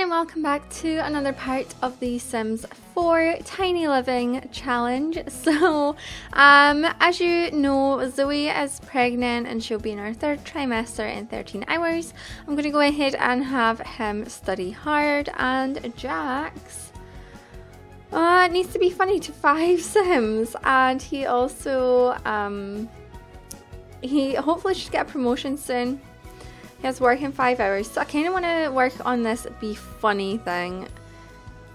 everyone and welcome back to another part of the Sims 4 Tiny Living Challenge. So, um, as you know, Zoe is pregnant and she'll be in her third trimester in 13 hours. I'm going to go ahead and have him study hard and Jax uh, needs to be funny to five Sims and he also, um, he hopefully should get a promotion soon he has work in five hours. So I kind of want to work on this be funny thing.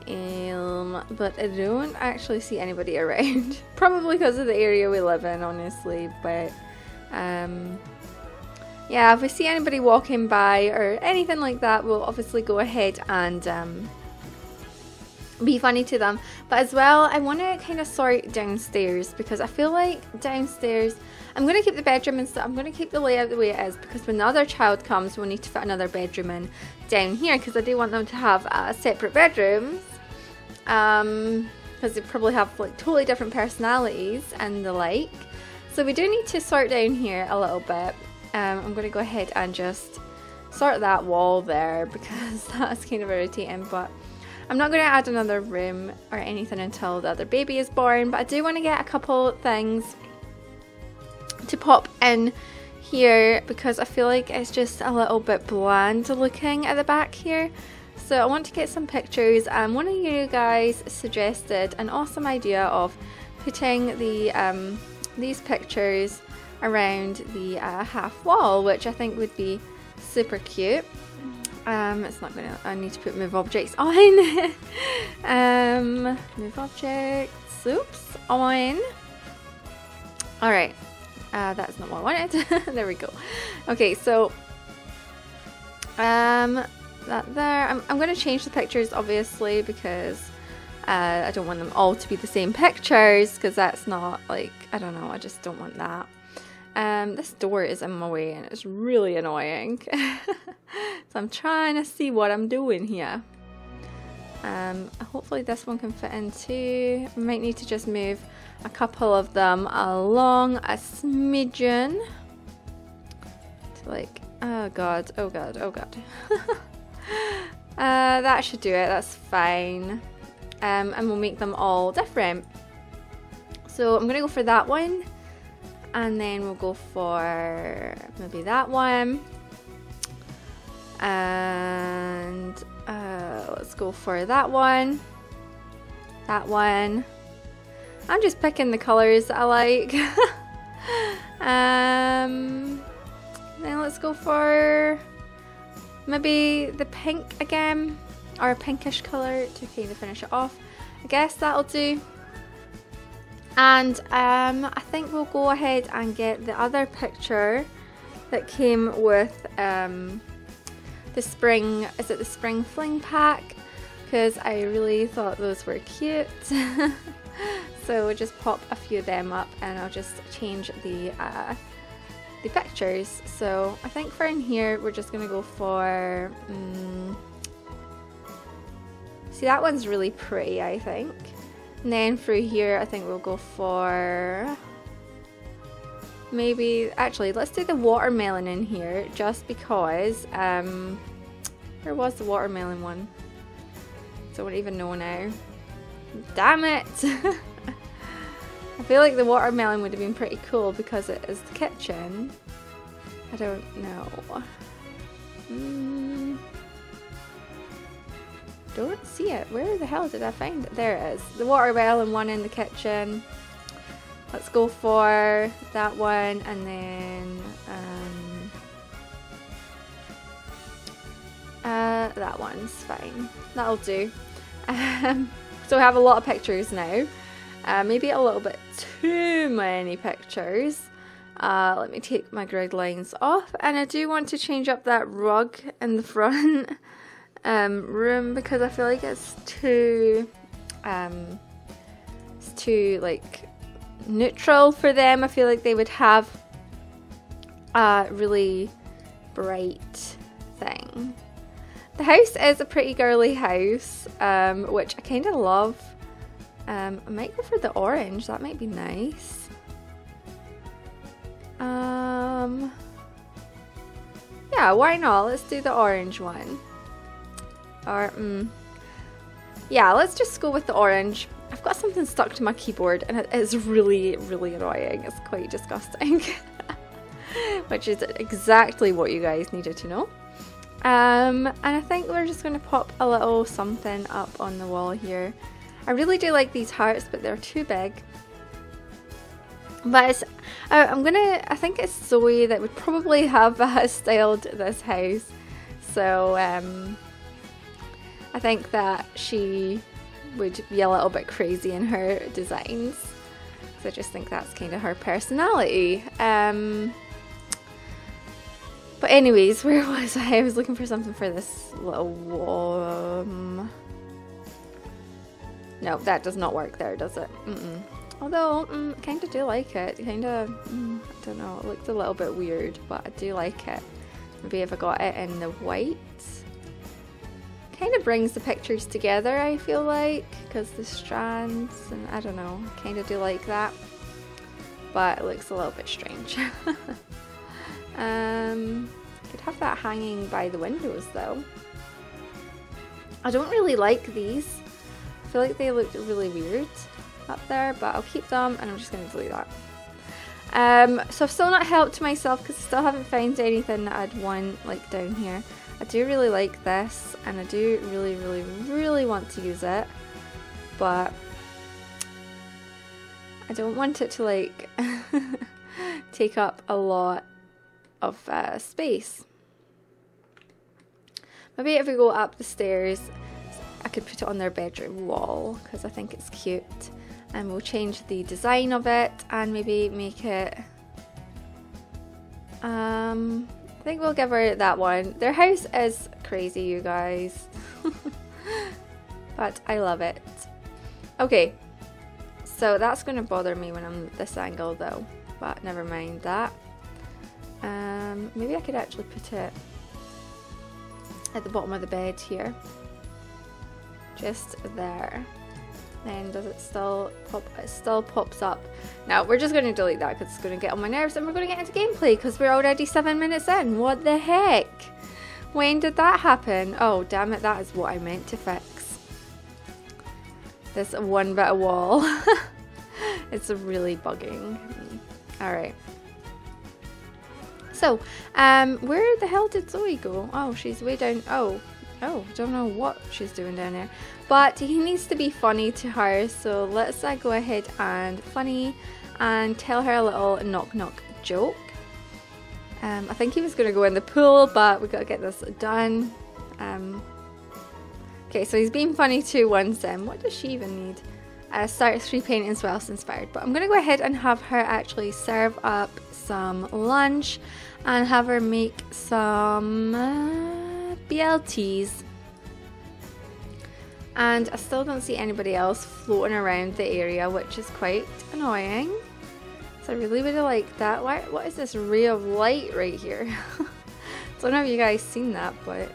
Um, but I don't actually see anybody around. Probably because of the area we live in, honestly. But um, yeah, if we see anybody walking by or anything like that, we'll obviously go ahead and um, be funny to them. But as well, I want to kind of sort downstairs because I feel like downstairs I'm going to keep the bedroom and stuff. I'm going to keep the layout the way it is because when another child comes, we'll need to fit another bedroom in down here because I do want them to have uh, separate bedrooms. Um, because they probably have like totally different personalities and the like. So we do need to sort down here a little bit. Um, I'm going to go ahead and just sort that wall there because that's kind of irritating. But I'm not going to add another room or anything until the other baby is born. But I do want to get a couple things to pop in here because I feel like it's just a little bit bland looking at the back here. So I want to get some pictures and one of you guys suggested an awesome idea of putting the um, these pictures around the uh, half wall which I think would be super cute. Um, it's not gonna, I need to put move objects on. um, move objects, oops, on. Alright, uh, that's not what I wanted. there we go. Okay, so um, that there. I'm, I'm going to change the pictures, obviously, because uh, I don't want them all to be the same pictures, because that's not, like, I don't know, I just don't want that. Um, this door is in my way, and it's really annoying. so I'm trying to see what I'm doing here. Um, hopefully this one can fit in too. might need to just move a couple of them along a smidgen. To like, oh god, oh god, oh god. uh, that should do it, that's fine. Um, and we'll make them all different. So I'm gonna go for that one. And then we'll go for maybe that one. And uh, let's go for that one. That one. I'm just picking the colors I like. um, then let's go for maybe the pink again, or a pinkish colour to kind of finish it off. I guess that'll do. And um, I think we'll go ahead and get the other picture that came with um, the spring, is it the spring fling pack? Because I really thought those were cute. So we'll just pop a few of them up and I'll just change the uh, the pictures. So I think for in here we're just gonna go for um, see that one's really pretty I think. And then through here I think we'll go for maybe actually let's do the watermelon in here just because um where was the watermelon one? Don't even know now. Damn it! I feel like the watermelon would have been pretty cool because it is the kitchen. I don't know. Mm. Don't see it. Where the hell did I find it? There it is. The water well and one in the kitchen. Let's go for that one and then um, uh, that one's fine. That'll do. Um, so we have a lot of pictures now. Uh, maybe a little bit too many pictures. Uh, let me take my grid lines off. And I do want to change up that rug in the front um, room because I feel like it's too, um, it's too like neutral for them. I feel like they would have a really bright thing. The house is a pretty girly house, um, which I kind of love. Um, I might go for the orange. That might be nice. Um, yeah, why not? Let's do the orange one. Or, mm, yeah, let's just go with the orange. I've got something stuck to my keyboard and it is really, really annoying. It's quite disgusting. Which is exactly what you guys needed to know. Um, and I think we're just going to pop a little something up on the wall here. I really do like these hearts, but they're too big. But it's, uh, I'm gonna, I think it's Zoe that would probably have uh, styled this house. So um, I think that she would be a little bit crazy in her designs. So I just think that's kind of her personality. Um, but anyways, where was I? I was looking for something for this little um, no, that does not work there, does it? Mm -mm. Although, mm, kind of do like it. Kind of, mm, I don't know, it looked a little bit weird, but I do like it. Maybe if I got it in the white. Kind of brings the pictures together, I feel like, because the strands, and I don't know, kind of do like that. But it looks a little bit strange. um, could have that hanging by the windows though. I don't really like these I feel like they looked really weird up there, but I'll keep them and I'm just going to delete that. Um, so I've still not helped myself because I still haven't found anything that I'd want like down here. I do really like this and I do really, really, really want to use it, but I don't want it to like take up a lot of uh, space. Maybe if we go up the stairs I could put it on their bedroom wall because I think it's cute and we'll change the design of it and maybe make it um I think we'll give her that one. Their house is crazy you guys. But I love it. Okay. So that's going to bother me when I'm this angle though. But never mind that. Um, maybe I could actually put it at the bottom of the bed here. Just there. And does it still pop? It still pops up. Now, we're just going to delete that because it's going to get on my nerves and we're going to get into gameplay because we're already seven minutes in. What the heck? When did that happen? Oh, damn it, that is what I meant to fix. This one bit of wall. it's really bugging. Alright. So, um, where the hell did Zoe go? Oh, she's way down. Oh, Oh, don't know what she's doing down there. But he needs to be funny to her, so let's uh, go ahead and funny and tell her a little knock knock joke. Um, I think he was going to go in the pool, but we got to get this done. Um, okay, so he's being funny to one sim. What does she even need? Uh, start three paintings well inspired. But I'm going to go ahead and have her actually serve up some lunch and have her make some... Uh, BLTs. And I still don't see anybody else floating around the area, which is quite annoying. So I really would have liked that. Why, what is this ray of light right here? I don't know if you guys seen that, but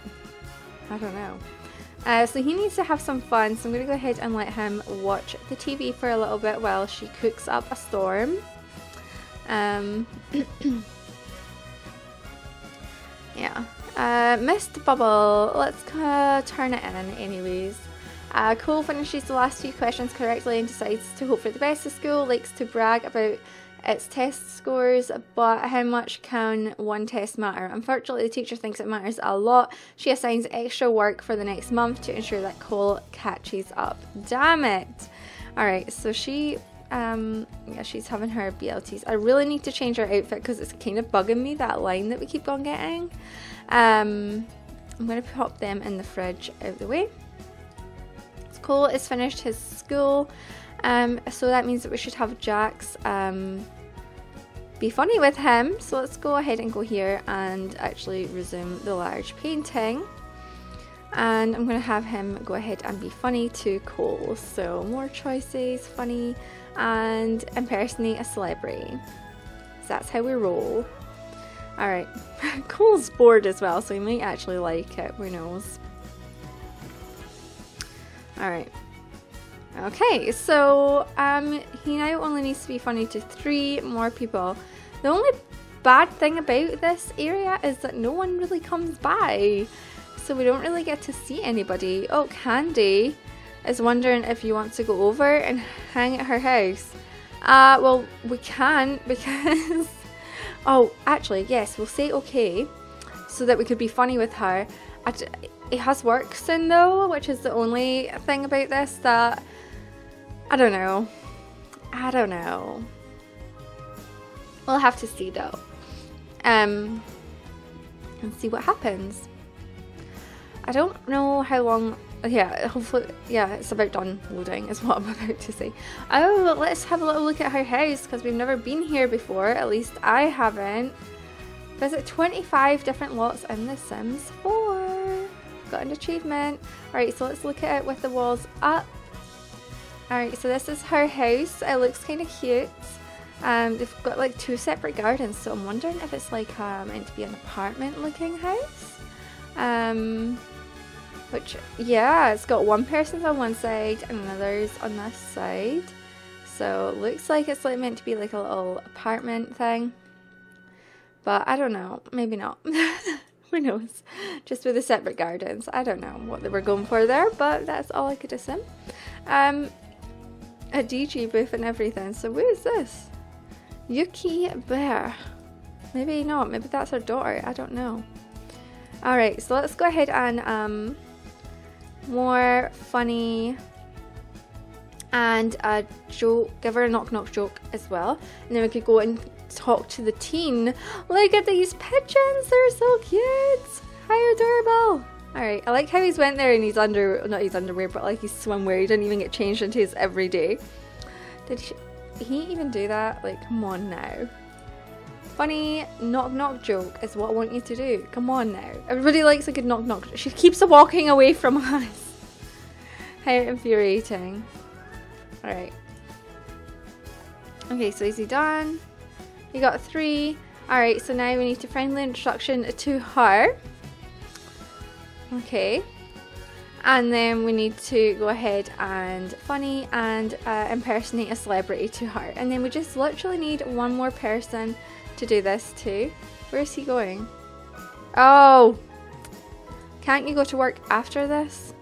I don't know. Uh, so he needs to have some fun, so I'm going to go ahead and let him watch the TV for a little bit while she cooks up a storm. Um, yeah, uh, missed bubble. Let's uh, turn it in anyways. Uh, Cole finishes the last few questions correctly and decides to hope for the best of school, likes to brag about its test scores, but how much can one test matter? Unfortunately, the teacher thinks it matters a lot. She assigns extra work for the next month to ensure that Cole catches up. Damn it! Alright, so she, um, yeah, she's having her BLTs. I really need to change her outfit because it's kind of bugging me, that line that we keep on getting. Um, I'm going to pop them in the fridge out the way. Cole has finished his school, um, so that means that we should have Jax um, be funny with him. So let's go ahead and go here and actually resume the large painting. And I'm going to have him go ahead and be funny to Cole. So more choices, funny, and impersonate a celebrity. So that's how we roll. Alright, Cole's bored as well, so he might actually like it, who knows. Alright. Okay, so um, he now only needs to be funny to three more people. The only bad thing about this area is that no one really comes by. so we don't really get to see anybody. Oh, Candy is wondering if you want to go over and hang at her house. Uh, well, we can't because. oh, actually, yes, we'll say okay so that we could be funny with her. It has work soon though, which is the only thing about this that. I don't know. I don't know. We'll have to see though. Um, and see what happens. I don't know how long yeah, hopefully, yeah, it's about done loading is what I'm about to say. Oh, let's have a little look at her house because we've never been here before. At least I haven't. Visit 25 different lots in The Sims 4. Got an achievement. Alright, so let's look at it with the walls up. Alright, so this is her house. It looks kind of cute. Um, they've got like two separate gardens, so I'm wondering if it's like uh, meant to be an apartment looking house. Um, which, yeah, it's got one person's on one side and another's on this side. So it looks like it's like meant to be like a little apartment thing. But I don't know. Maybe not. Who knows? Just with the separate gardens. I don't know what they were going for there, but that's all I could assume. Um, a DJ booth and everything. So who is this? Yuki Behr. Maybe not. Maybe that's her daughter. I don't know. Alright, so let's go ahead and um, more funny and a joke, give her a knock knock joke as well. And then we could go and talk to the teen. Look at these pigeons, they're so cute. How adorable. Alright, I like how he's went there and he's under, not his underwear, but like his swimwear. He didn't even get changed into his everyday. Did he, he even do that? Like, come on now. Funny knock knock joke is what I want you to do. Come on now. Everybody likes a good knock knock. She keeps walking away from us. How infuriating. Alright. Okay, so is he done? You got three. Alright, so now we need to friendly introduction to her. Okay. And then we need to go ahead and funny and uh, impersonate a celebrity to her. And then we just literally need one more person to do this too. Where is he going? Oh! Can't you go to work after this?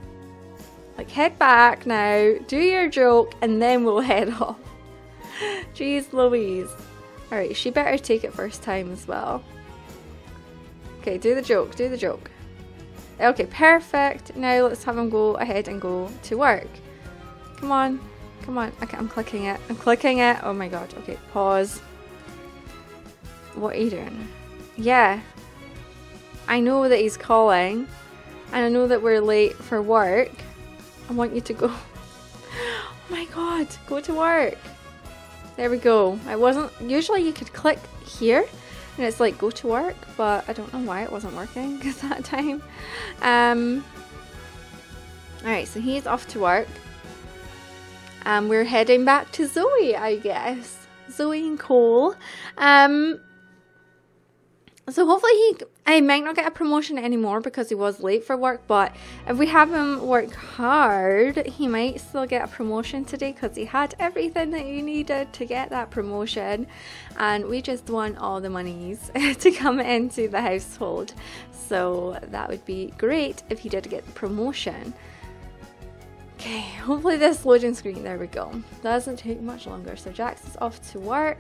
Like, head back now, do your joke, and then we'll head off. Jeez Louise. Alright, she better take it first time as well. Okay, do the joke, do the joke. Okay, perfect. Now let's have him go ahead and go to work. Come on, come on. Okay, I'm clicking it. I'm clicking it. Oh my god. Okay, pause. What are you doing? Yeah. I know that he's calling. And I know that we're late for work. I want you to go. oh my god, go to work. There we go. I wasn't. Usually you could click here and it's like go to work, but I don't know why it wasn't working at that time. Um, Alright, so he's off to work. And we're heading back to Zoe, I guess. Zoe and Cole. Um, so hopefully he, I might not get a promotion anymore because he was late for work, but if we have him work hard, he might still get a promotion today because he had everything that he needed to get that promotion. And we just want all the monies to come into the household. So that would be great if he did get the promotion. Okay, hopefully this loading screen, there we go. Doesn't take much longer. So Jax is off to work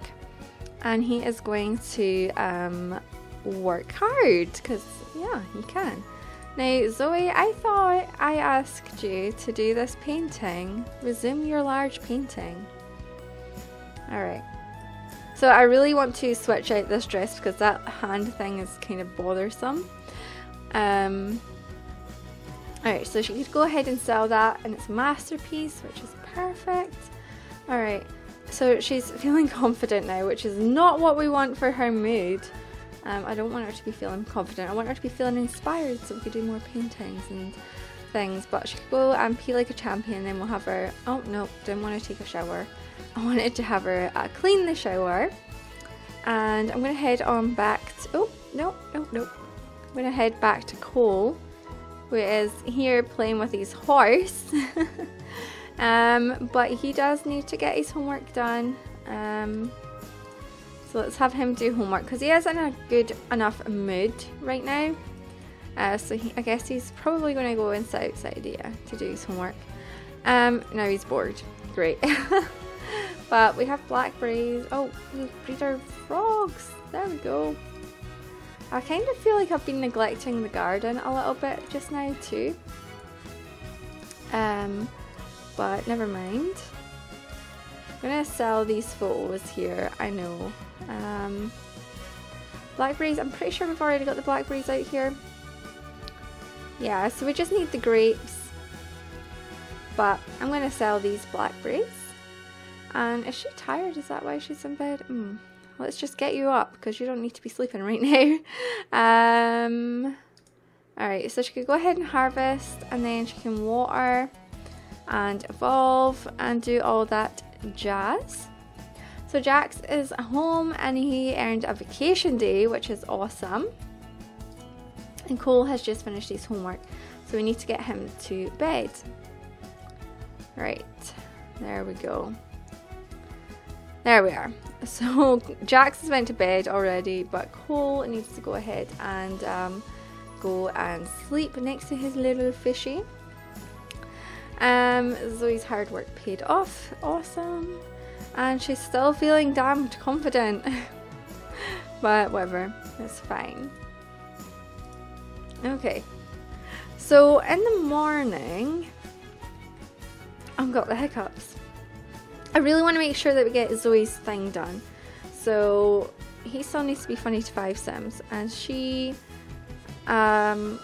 and he is going to um, work hard because, yeah, you can. Now, Zoe, I thought I asked you to do this painting. Resume your large painting. Alright. So I really want to switch out this dress because that hand thing is kind of bothersome. Um, Alright, so she could go ahead and sell that and it's a masterpiece, which is perfect. Alright, so she's feeling confident now, which is not what we want for her mood. Um, I don't want her to be feeling confident. I want her to be feeling inspired so we could do more paintings and things. But she could go and pee like a champion. Then we'll have her. Oh no, didn't want to take a shower. I wanted to have her uh, clean the shower. And I'm gonna head on back. To, oh no no no! I'm gonna head back to Cole, who is here playing with his horse. um, but he does need to get his homework done. Um, so let's have him do homework because he is in a good enough mood right now. Uh, so he, I guess he's probably going to go into outside yeah, to do his homework. Um, now he's bored. Great. but we have blackberries. Oh, these are frogs. There we go. I kind of feel like I've been neglecting the garden a little bit just now too. Um, but never mind. I'm gonna sell these photos here, I know. Um, blackberries, I'm pretty sure we've already got the blackberries out here. Yeah, so we just need the grapes. But I'm gonna sell these blackberries. And is she tired? Is that why she's in bed? Mm. Let's just get you up because you don't need to be sleeping right now. um, Alright, so she could go ahead and harvest and then she can water and evolve and do all that jazz. So Jax is home and he earned a vacation day, which is awesome. And Cole has just finished his homework, so we need to get him to bed. Right, there we go. There we are. So Jax has went to bed already, but Cole needs to go ahead and um, go and sleep next to his little fishy. Um, Zoe's hard work paid off. Awesome. And she's still feeling damned confident. but whatever, it's fine. Okay. So in the morning, I've got the hiccups. I really want to make sure that we get Zoe's thing done. So he still needs to be funny to five sims, and she um,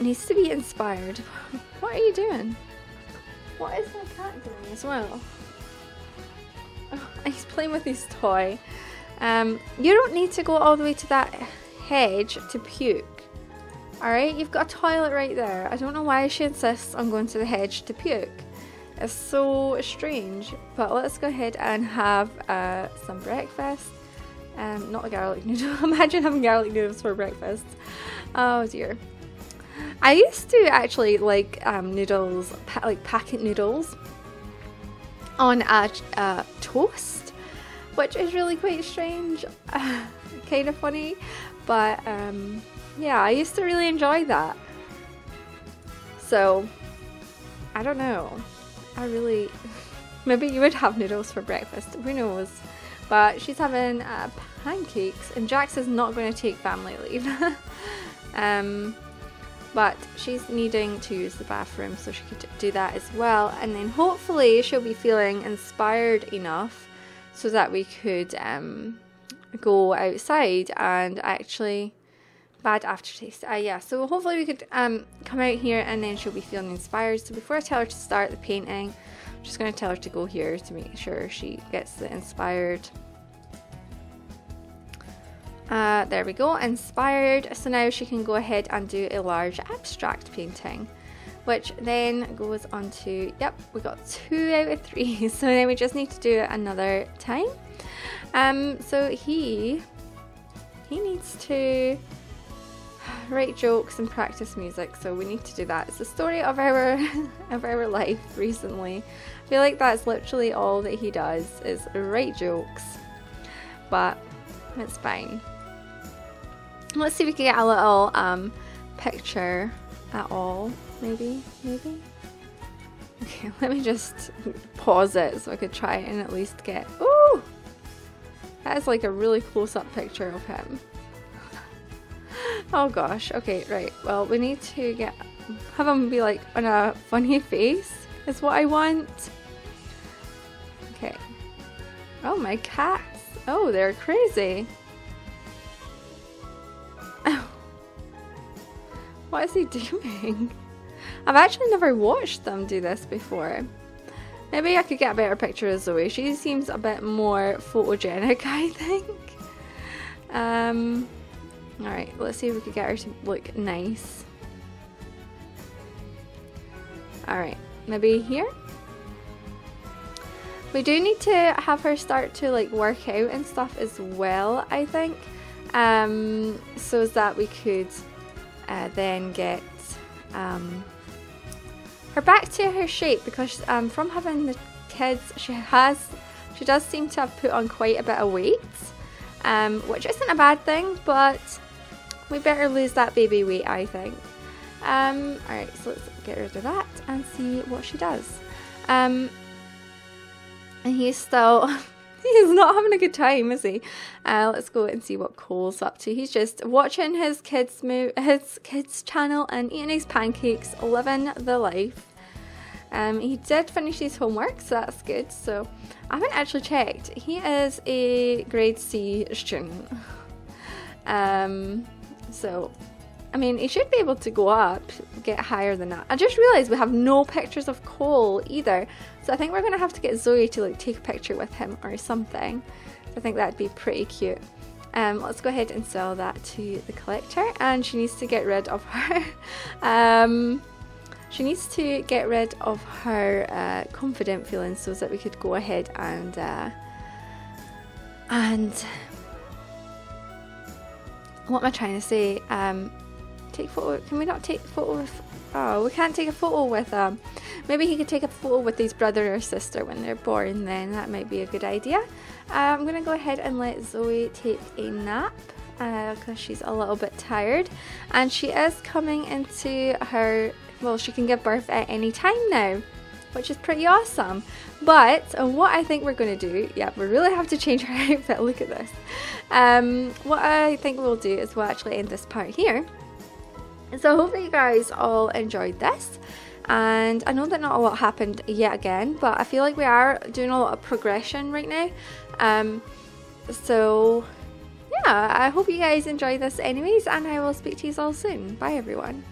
needs to be inspired. what are you doing? What is my cat doing as well? He's playing with his toy. Um, you don't need to go all the way to that hedge to puke. Alright, you've got a toilet right there. I don't know why she insists on going to the hedge to puke. It's so strange. But let's go ahead and have uh, some breakfast. Um, not a garlic noodle. Imagine having garlic noodles for breakfast. Oh dear. I used to actually like um, noodles, pa like packet noodles, on a, toast, which is really quite strange, kind of funny, but um, yeah, I used to really enjoy that. So, I don't know. I really, maybe you would have noodles for breakfast. Who knows? But she's having uh, pancakes, and Jax is not going to take family leave. um, but she's needing to use the bathroom so she could do that as well. And then hopefully she'll be feeling inspired enough so that we could um, go outside and actually bad aftertaste. Uh, yeah so hopefully we could um, come out here and then she'll be feeling inspired. So before I tell her to start the painting I'm just going to tell her to go here to make sure she gets the inspired uh, there we go, inspired. So now she can go ahead and do a large abstract painting, which then goes on to, yep, we got two out of three. So then we just need to do it another time. Um, so he, he needs to write jokes and practice music. So we need to do that. It's the story of our, of our life recently. I feel like that's literally all that he does is write jokes, but it's fine. Let's see if we can get a little um, picture at all. Maybe, maybe. Okay, let me just pause it so I could try and at least get. Ooh, that is like a really close-up picture of him. oh gosh. Okay, right. Well, we need to get have him be like on a funny face. Is what I want. Okay. Oh, my cats. Oh, they're crazy. What is he doing? I've actually never watched them do this before. Maybe I could get a better picture of Zoe. She seems a bit more photogenic, I think. Um, Alright, let's see if we could get her to look nice. Alright, maybe here? We do need to have her start to like work out and stuff as well, I think. Um, so that we could uh, then get um, her back to her shape because um, from having the kids she has she does seem to have put on quite a bit of weight um, which isn't a bad thing but we better lose that baby weight, I think. Um, Alright, so let's get rid of that and see what she does. Um, and he's still... he's not having a good time, is he? Uh, let's go and see what Cole's up to. He's just watching his kids move, his kids channel and eating his pancakes, living the life. Um, he did finish his homework, so that's good. So I haven't actually checked. He is a grade C student. Um, so I mean, he should be able to go up, get higher than that. I just realised we have no pictures of Cole either. So I think we're going to have to get Zoe to like take a picture with him or something. I think that'd be pretty cute. Um, let's go ahead and sell that to the collector and she needs to get rid of her um, she needs to get rid of her uh, confident feelings so that we could go ahead and uh, and what am I trying to say um, take photo. Can we not take photo with? Oh, we can't take a photo with um. Maybe he could take a photo with his brother or sister when they're born. Then that might be a good idea. Uh, I'm gonna go ahead and let Zoe take a nap because uh, she's a little bit tired, and she is coming into her. Well, she can give birth at any time now which is pretty awesome. But what I think we're going to do, yeah, we really have to change her outfit. Look at this. Um, what I think we'll do is we'll actually end this part here so hopefully you guys all enjoyed this. And I know that not a lot happened yet again, but I feel like we are doing a lot of progression right now. Um, so yeah, I hope you guys enjoy this anyways, and I will speak to you all soon. Bye everyone.